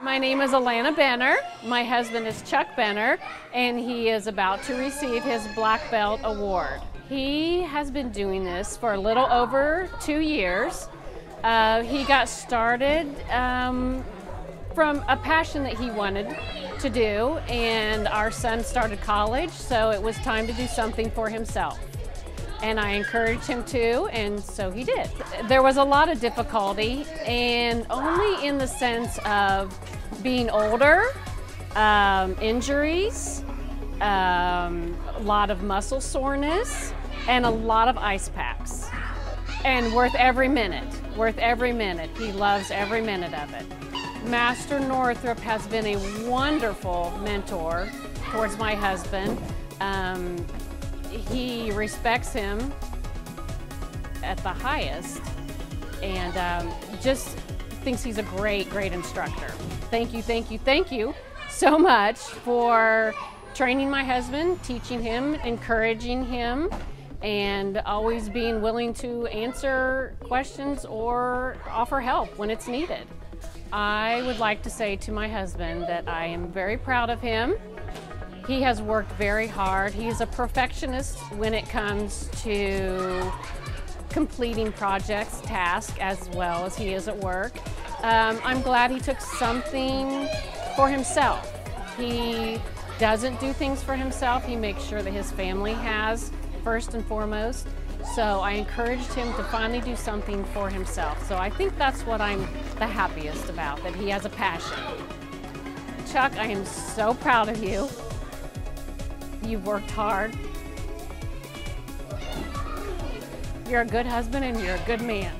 My name is Alana Benner. My husband is Chuck Benner, and he is about to receive his Black Belt Award. He has been doing this for a little over two years. Uh, he got started um, from a passion that he wanted to do, and our son started college, so it was time to do something for himself. And I encouraged him to, and so he did. There was a lot of difficulty, and only in the sense of being older, um, injuries, um, a lot of muscle soreness, and a lot of ice packs. And worth every minute, worth every minute. He loves every minute of it. Master Northrup has been a wonderful mentor towards my husband. Um, he respects him at the highest and um, just thinks he's a great, great instructor. Thank you, thank you, thank you so much for training my husband, teaching him, encouraging him, and always being willing to answer questions or offer help when it's needed. I would like to say to my husband that I am very proud of him. He has worked very hard. He's a perfectionist when it comes to completing projects, tasks, as well as he is at work. Um, I'm glad he took something for himself. He doesn't do things for himself. He makes sure that his family has first and foremost. So I encouraged him to finally do something for himself. So I think that's what I'm the happiest about, that he has a passion. Chuck, I am so proud of you. You've worked hard. You're a good husband and you're a good man.